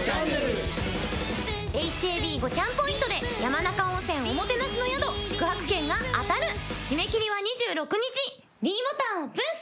HAB5 ちゃんポイントで山中温泉おもてなしの宿宿泊券が当たる。締め切りは26日。D ボタンをプッシュ